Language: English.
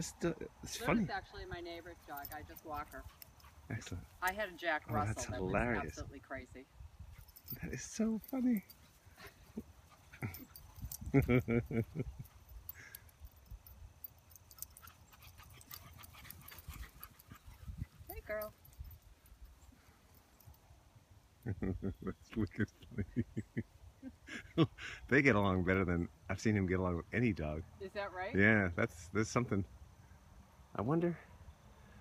This it's funny. actually my neighbor's dog. I just walk her. Excellent. I had a Jack Oh, Russell that's that hilarious. was absolutely crazy. That is so funny. Hey, girl. That's wicked funny. they get along better than I've seen him get along with any dog. Is that right? Yeah, that's there's something. I wonder